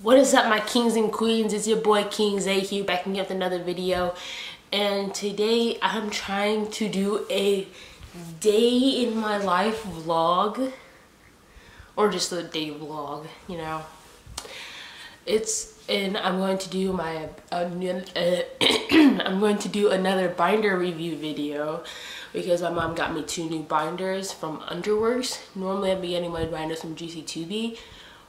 What is up my kings and queens? It's your boy King Zay here back again with another video. And today I'm trying to do a day in my life vlog. Or just a day vlog, you know. It's and I'm going to do my uh, I'm going to do another binder review video because my mom got me two new binders from Underworks. Normally I'd be getting my binders from GC2B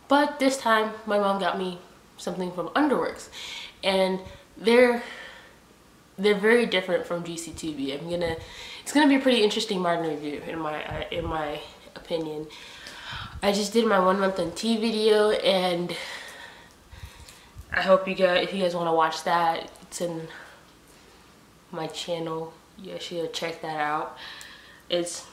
but this time, my mom got me something from Underworks. And they're they're very different from GC2B. I'm gonna it's gonna be a pretty interesting binder review in my uh, in my opinion. I just did my one month on T video and I hope you guys if you guys want to watch that it's in my channel you should check that out it's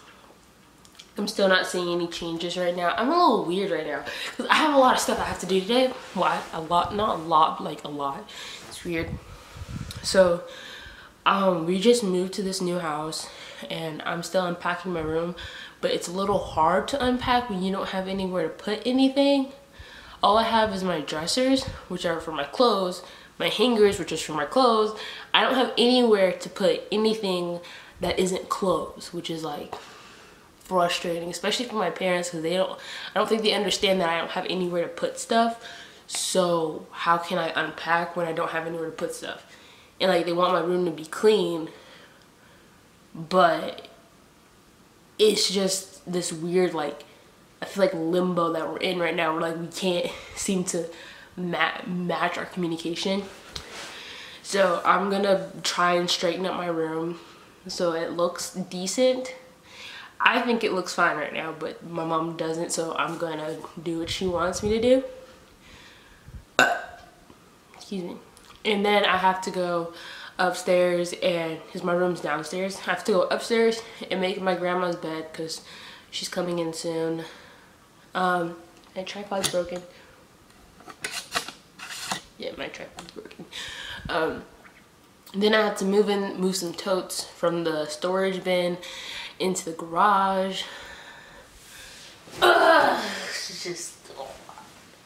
I'm still not seeing any changes right now. I'm a little weird right now because I have a lot of stuff I have to do today. Why? A lot, not a lot, like a lot. It's weird. So, um, we just moved to this new house and I'm still unpacking my room, but it's a little hard to unpack when you don't have anywhere to put anything. All I have is my dressers, which are for my clothes, my hangers, which is for my clothes. I don't have anywhere to put anything that isn't clothes, which is like frustrating, especially for my parents because they don't, I don't think they understand that I don't have anywhere to put stuff. So how can I unpack when I don't have anywhere to put stuff? And like they want my room to be clean, but it's just this weird like, I feel like limbo that we're in right now where like we can't seem to ma match our communication. So I'm gonna try and straighten up my room so it looks decent I think it looks fine right now, but my mom doesn't, so I'm gonna do what she wants me to do. Excuse me. And then I have to go upstairs and, because my room's downstairs, I have to go upstairs and make my grandma's bed because she's coming in soon. Um, my tripod's broken. Yeah, my tripod's broken. Um, then I have to move in, move some totes from the storage bin into the garage. Ugh, it's just.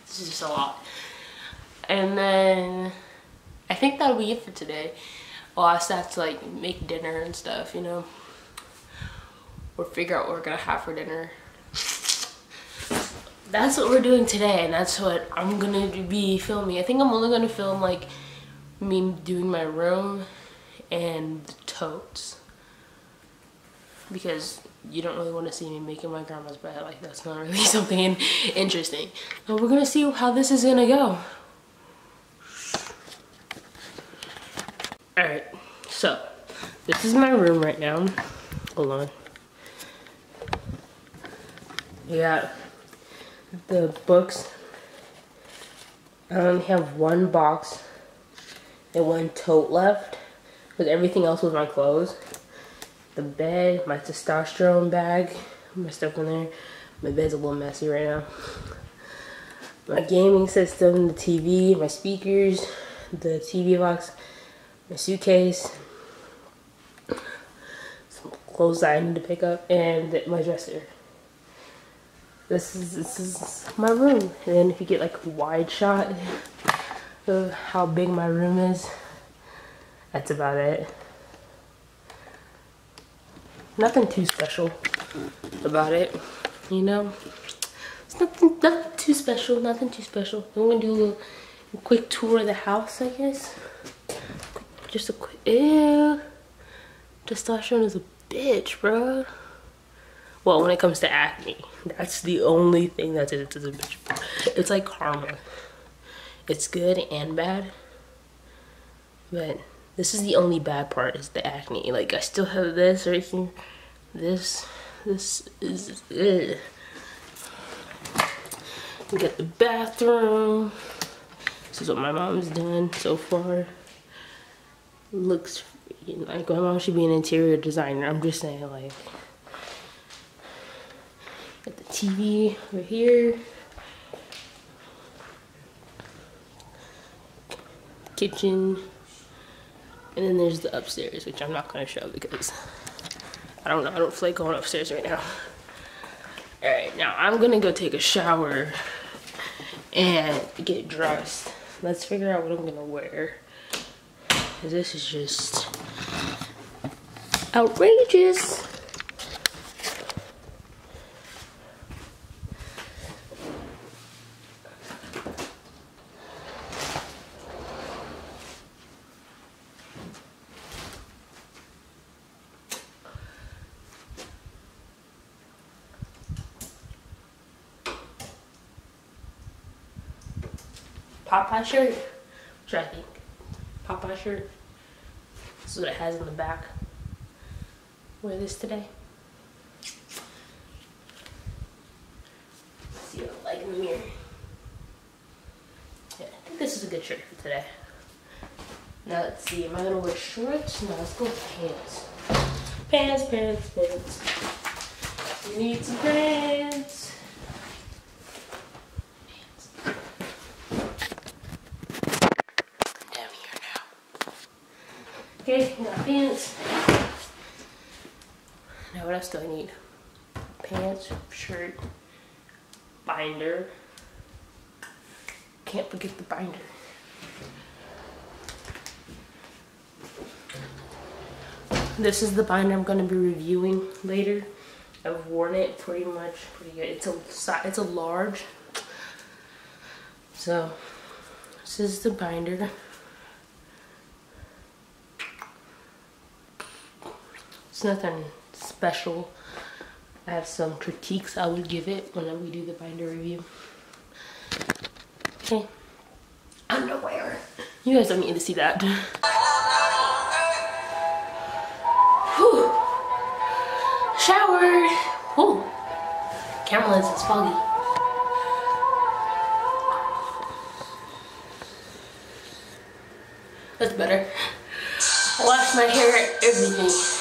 This just a lot. And then I think that'll be it for today. Well, I still have to like make dinner and stuff, you know, or figure out what we're gonna have for dinner. That's what we're doing today, and that's what I'm gonna be filming. I think I'm only gonna film like me doing my room and the totes because you don't really want to see me making my grandma's bed. Like, that's not really something interesting. But we're to see how this is to go. Alright, so this is my room right now. Hold on. Got the books. I only have one box and one tote left because everything else was my clothes the bed, my testosterone bag, my stuff in there. My bed's a little messy right now. My gaming system, the TV, my speakers, the TV box, my suitcase, some clothes I need to pick up, and my dresser. This is this is my room. And then if you get like a wide shot of how big my room is, that's about it nothing too special about it, you know. It's nothing, nothing too special, nothing too special. I'm gonna do a, little, a quick tour of the house, I guess. Just a quick, ew. Testosterone is a bitch, bro. Well, when it comes to acne, that's the only thing that it is a bitch. It's like karma. It's good and bad. But this is the only bad part is the acne. Like I still have this right here. This, this is it. We got the bathroom. This is what my mom's done so far. Looks like my mom should be an interior designer. I'm just saying like. Got the TV right here. Kitchen. And then there's the upstairs, which I'm not gonna show because I don't know, I don't feel like going upstairs right now. All right, now I'm gonna go take a shower and get dressed. Let's figure out what I'm gonna wear. This is just outrageous. Popeye shirt, which I think Popeye shirt. This is what it has in the back. Wear this today. Let's see what I like in the mirror. Yeah, I think this is a good shirt for today. Now let's see, am I gonna wear shorts? No, let's go with pants. Pants, pants, pants. We need some pants. Okay, got pants. Now what else do I need? Pants, shirt, binder. Can't forget the binder. This is the binder I'm going to be reviewing later. I've worn it pretty much pretty good. It's a it's a large. So this is the binder. It's nothing special. I have some critiques I will give it when we do the binder review. Okay. Underwear. You guys don't need to see that. Whew. Shower. Whew. Camera lens is foggy. That's better. I wash my hair, everything.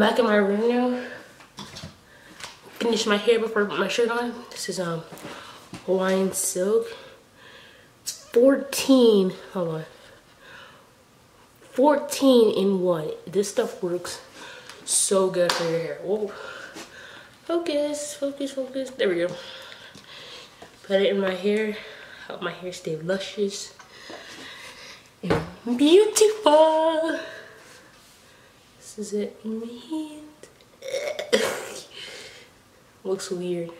Back in my room now. Finish my hair before I put my shirt on. This is um Hawaiian silk. It's 14, hold on. 14 in one. This stuff works so good for your hair. Whoa. Focus, focus, focus. There we go. Put it in my hair. Help my hair stay luscious and beautiful. This is it hand. Looks weird.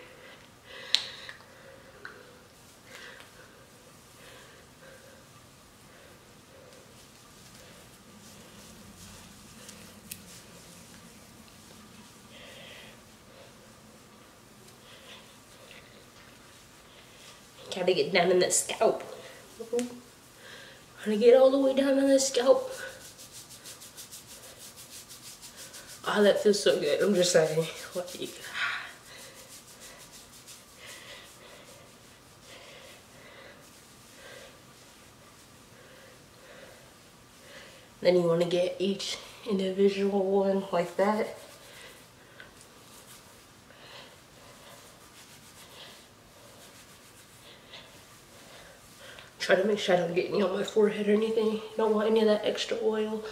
Gotta get down in the scalp. Gotta get all the way down in the scalp. Oh, that feels so good. I'm just saying. You Then you want to get each individual one like that. Try to make sure I don't get any on my forehead or anything. Don't want any of that extra oil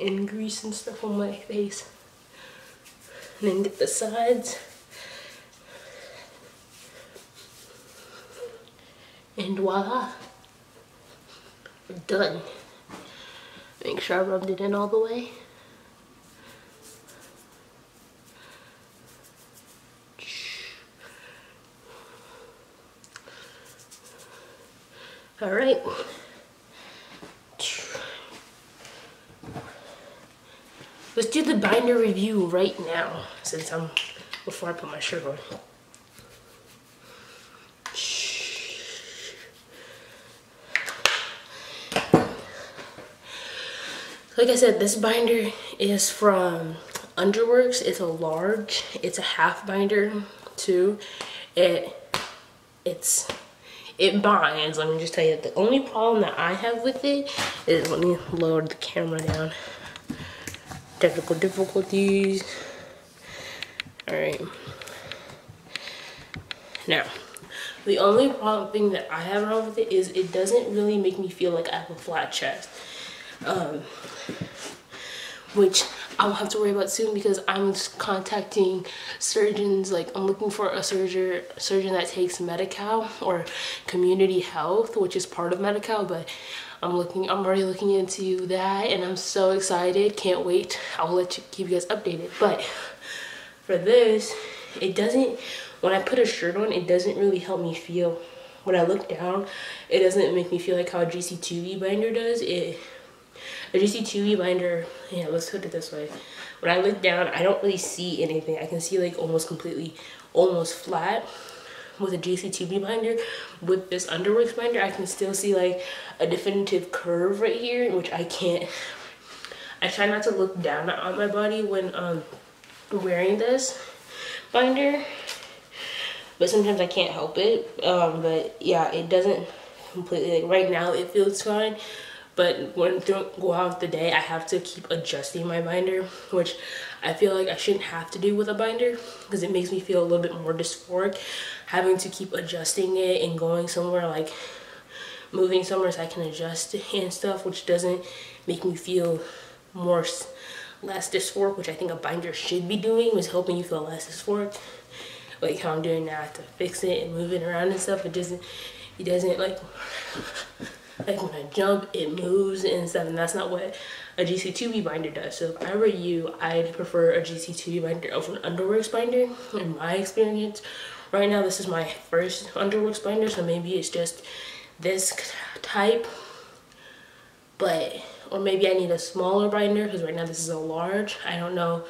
and grease and stuff on my face. And then get the sides. And voila. We're done. Make sure I rubbed it in all the way. All right. Let's do the binder review right now since I'm before I put my shirt on. Like I said, this binder is from Underworks. It's a large. It's a half binder too. It it's it binds. Let me just tell you, the only problem that I have with it is, let me lower the camera down. Technical difficulties. Alright. Now, the only problem thing that I have wrong with it is it doesn't really make me feel like I have a flat chest. Um, which I'll have to worry about soon because I'm contacting surgeons. Like I'm looking for a surgeon, surgeon that takes Medi-Cal or community health, which is part of Medi-Cal, but I'm looking, I'm already looking into that and I'm so excited. Can't wait. I'll let you keep you guys updated. But for this, it doesn't, when I put a shirt on, it doesn't really help me feel, when I look down, it doesn't make me feel like how a GC2B binder does. It a GC2B binder, yeah, let's put it this way. When I look down, I don't really see anything. I can see like almost completely, almost flat with a GC2B binder. With this Underworks binder, I can still see like a definitive curve right here, which I can't. I try not to look down on my body when um, wearing this binder, but sometimes I can't help it. Um, but yeah, it doesn't completely, like right now it feels fine but when throughout the day I have to keep adjusting my binder which I feel like I shouldn't have to do with a binder because it makes me feel a little bit more dysphoric having to keep adjusting it and going somewhere like moving somewhere so I can adjust and stuff which doesn't make me feel more less dysphoric which I think a binder should be doing is helping you feel less dysphoric. Like how I'm doing now I have to fix it and move it around and stuff it doesn't it doesn't like like when I jump, it moves and stuff, and that's not what a GC2B binder does. So if I were you, I'd prefer a GC2B binder over an Underworks binder, in my experience. Right now, this is my first Underworks binder, so maybe it's just this type, but, or maybe I need a smaller binder, because right now this is a large. I don't know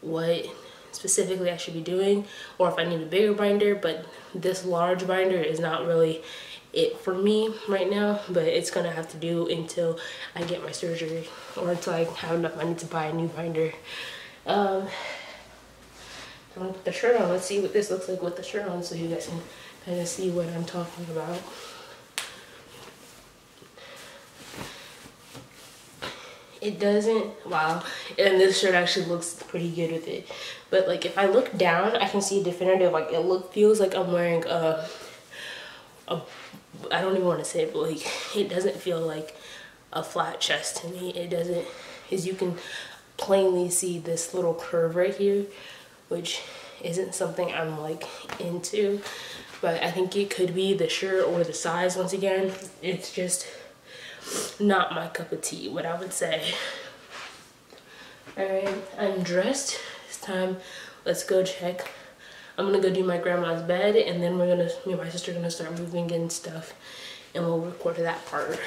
what specifically I should be doing, or if I need a bigger binder, but this large binder is not really it for me right now but it's gonna have to do until I get my surgery or until I have enough money to buy a new binder. Um I'm gonna put the shirt on. Let's see what this looks like with the shirt on so you guys can kind of see what I'm talking about. It doesn't wow and this shirt actually looks pretty good with it. But like if I look down I can see definitive like it look feels like I'm wearing a a I don't even want to say it, but like it doesn't feel like a flat chest to me. It doesn't, as you can plainly see this little curve right here, which isn't something I'm like into, but I think it could be the shirt or the size once again. It's just not my cup of tea, what I would say. All right, I'm dressed. It's time. Let's go check I'm gonna go do my grandma's bed and then we're gonna, me and my sister are gonna start moving and stuff and we'll record that part.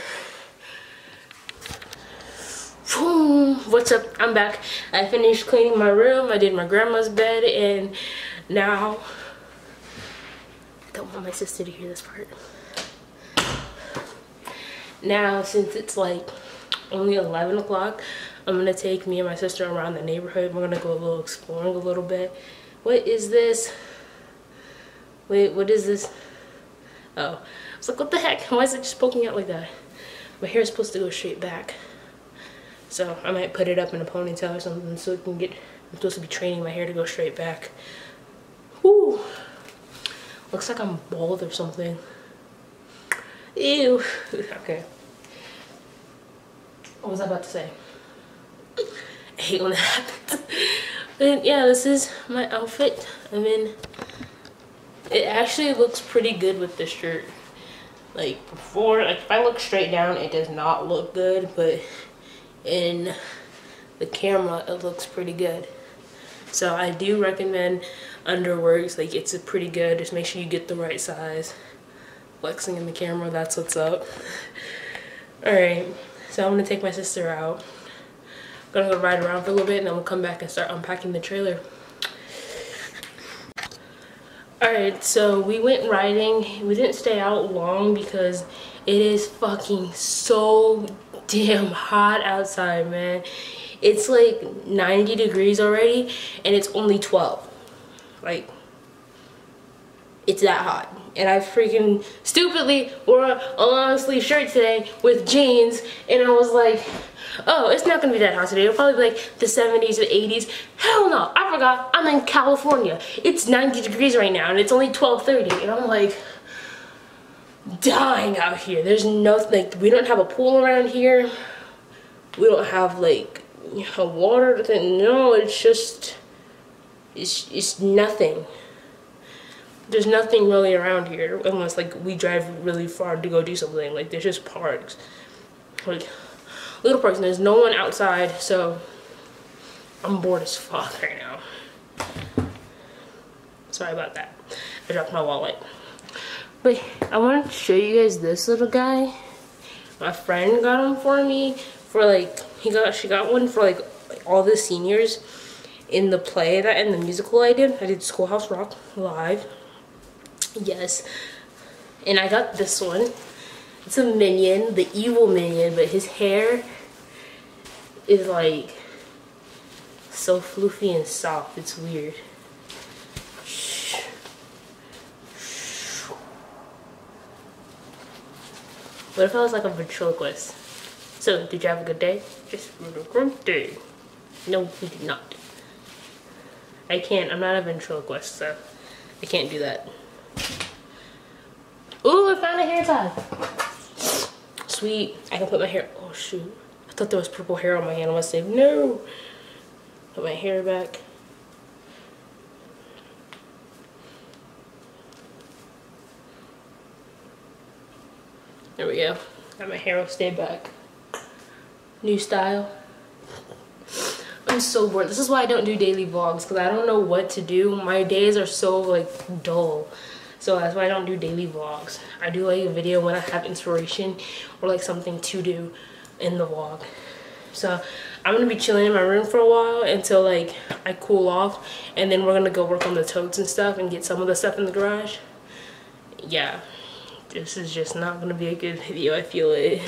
What's up? I'm back. I finished cleaning my room. I did my grandma's bed and now I don't want my sister to hear this part. Now, since it's like only 11 o'clock, I'm gonna take me and my sister around the neighborhood. We're gonna go a little exploring a little bit what is this? Wait, what is this? Oh, I was like, what the heck? Why is it just poking out like that? My hair is supposed to go straight back. So I might put it up in a ponytail or something so it can get, I'm supposed to be training my hair to go straight back. Whoo! Looks like I'm bald or something. Ew. okay. What was I about to say? I hate when that happens. But yeah, this is my outfit. I mean, it actually looks pretty good with this shirt. Like before, like if I look straight down, it does not look good, but in the camera, it looks pretty good. So I do recommend Underworks. Like it's a pretty good. Just make sure you get the right size. Flexing in the camera, that's what's up. All right, so I'm gonna take my sister out gonna go ride around for a little bit and then we'll come back and start unpacking the trailer. Alright, so we went riding. We didn't stay out long because it is fucking so damn hot outside, man. It's like 90 degrees already and it's only 12. Like, it's that hot. And I freaking stupidly wore a long sleeve shirt today with jeans and I was like, oh, it's not gonna be that hot today. It'll probably be like the 70s or 80s. Hell no, I forgot, I'm in California. It's 90 degrees right now and it's only 12.30 and I'm like, dying out here. There's no, like, we don't have a pool around here. We don't have like a water thing. No, it's just, it's, it's nothing there's nothing really around here unless like we drive really far to go do something. Like there's just parks. Like little parks and there's no one outside so i'm bored as fuck right now. Sorry about that. I dropped my wallet. But i wanted to show you guys this little guy. My friend got him for me for like he got she got one for like, all the seniors in the play that in the musical I did. I did Schoolhouse Rock live Yes. And I got this one. It's a minion, the evil minion, but his hair is like so floofy and soft. It's weird. What if I was like a ventriloquist? So, did you have a good day? Just a good day. No, we did not. I can't, I'm not a ventriloquist, so I can't do that. Ooh, I found a hair tie. Sweet. I can put my hair. Oh, shoot. I thought there was purple hair on my hand. I must say, no. Put my hair back. There we go. Got my hair will stay back. New style. I'm so bored. This is why I don't do daily vlogs because I don't know what to do. My days are so like dull. So that's why I don't do daily vlogs. I do like a video when I have inspiration or like something to do in the vlog. So I'm gonna be chilling in my room for a while until like I cool off and then we're gonna go work on the totes and stuff and get some of the stuff in the garage. Yeah, this is just not gonna be a good video, I feel it.